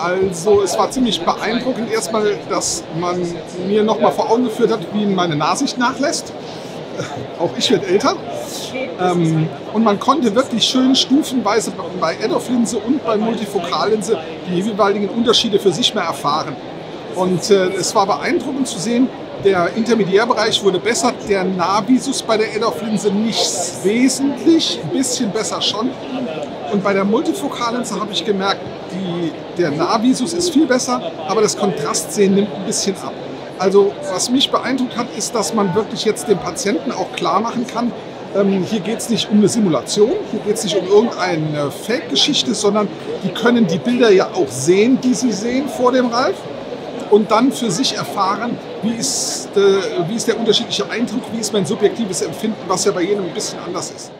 Also es war ziemlich beeindruckend erstmal, dass man mir nochmal vor Augen geführt hat, wie meine Nahsicht nachlässt. Auch ich werde älter. Ähm, und man konnte wirklich schön stufenweise bei Add-off-Linse und bei Multifokallinse die jeweiligen Unterschiede für sich mehr erfahren. Und äh, es war beeindruckend zu sehen, der Intermediärbereich wurde besser, der Nahvisus bei der Add-off-Linse nicht wesentlich, ein bisschen besser schon. Und bei der Multifokallinse habe ich gemerkt, die, der Nahvisus ist viel besser, aber das Kontrastsehen nimmt ein bisschen ab. Also was mich beeindruckt hat, ist, dass man wirklich jetzt dem Patienten auch klar machen kann, ähm, hier geht es nicht um eine Simulation, hier geht es nicht um irgendeine Fake-Geschichte, sondern die können die Bilder ja auch sehen, die sie sehen vor dem Ralf und dann für sich erfahren, wie ist, äh, wie ist der unterschiedliche Eindruck, wie ist mein subjektives Empfinden, was ja bei jedem ein bisschen anders ist.